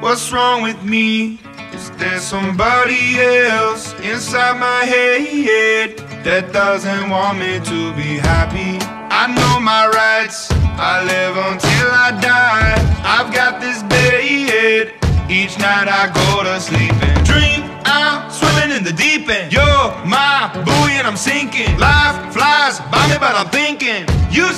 What's wrong with me? Is there somebody else inside my head that doesn't want me to be happy? I know my rights, I live until I die. I've got this bed, each night I go to sleep and dream. I'm swimming in the deep end. You're my buoy and I'm sinking. Life flies by me, but I'm thinking. You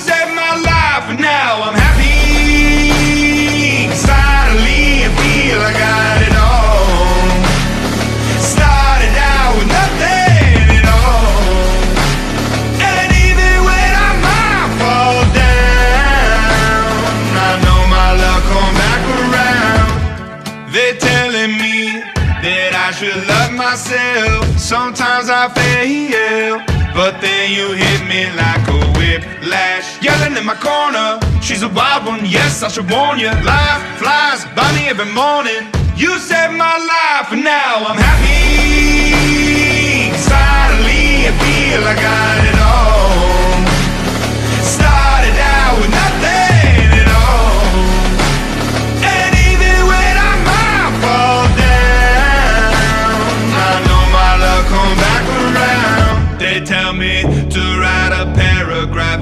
should love myself. Sometimes I fail, but then you hit me like a whiplash. Yelling in my corner, she's a wild one. Yes, I should warn you. Life flies by me every morning. You saved my life, and now I'm happy. Suddenly,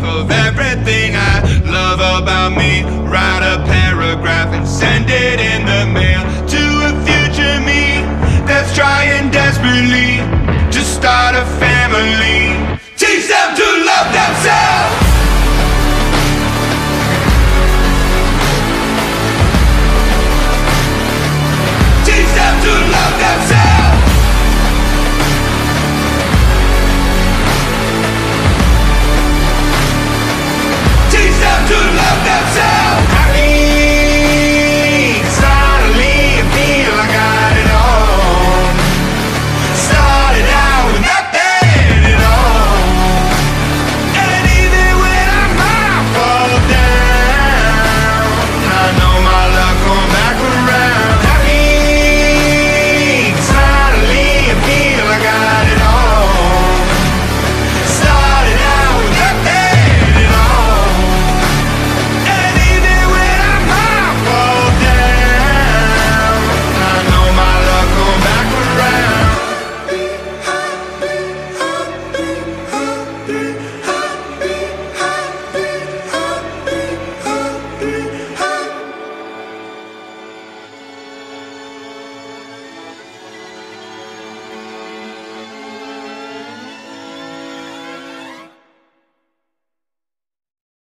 of everything I love about me. Write a paragraph.